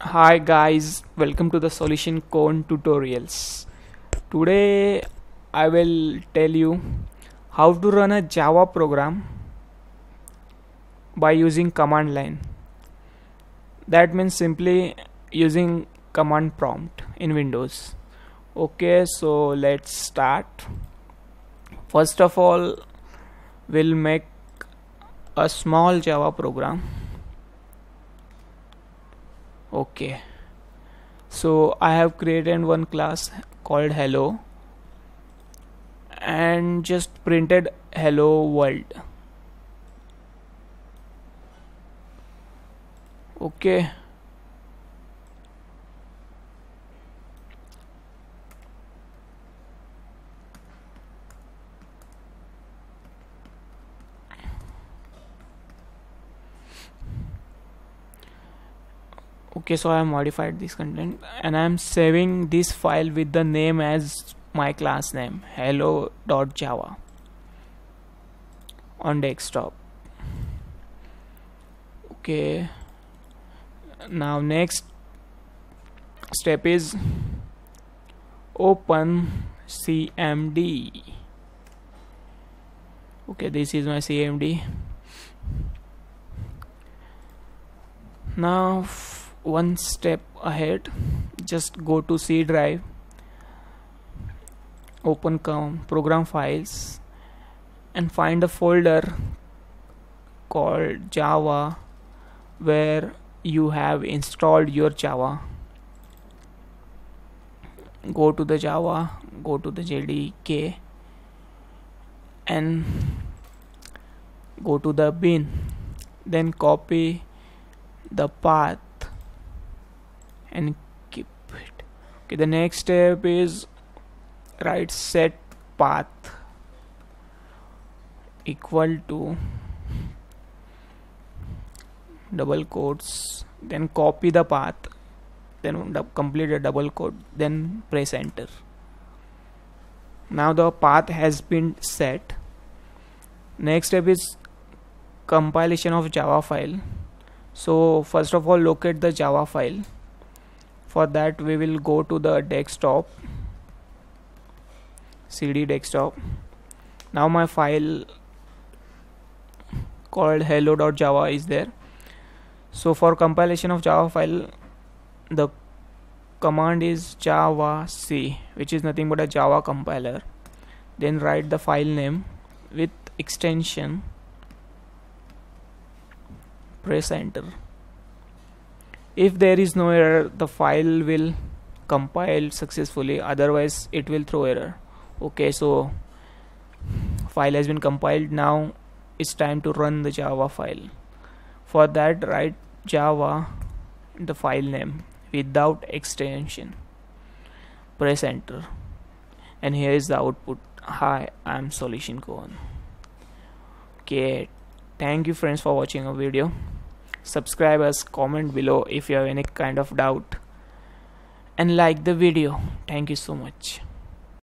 Hi guys, welcome to the Solution Cone tutorials. Today I will tell you how to run a Java program by using command line. That means simply using command prompt in Windows. Okay, so let's start. First of all, we'll make a small Java program okay. So I have created one class called hello and just printed hello world. Okay okay so I have modified this content and I am saving this file with the name as my class name hello.java on desktop. Okay. Now next step is open cmd okay this is my cmd now one step ahead. Just go to C drive open program files and find a folder called java where you have installed your java. Go to the java go to the jdk and go to the bin. Then copy the path and keep it. Okay the next step is write set path equal to double quotes then copy the path then complete a double quote then press enter. Now the path has been set. Next step is compilation of java file. So first of all locate the java file for that we will go to the desktop. Cd desktop. Now my file called hello.java is there. So for compilation of java file the command is javac which is nothing but a java compiler. Then write the file name with extension. Press enter if there is no error the file will compile successfully. Otherwise it will throw error. Okay so file has been compiled. Now it's time to run the java file. For that write java the file name without extension. Press enter. And here is the output. Hi i'm solution cone okay thank you friends for watching our video subscribe us comment below if you have any kind of doubt. And like the video. Thank you so much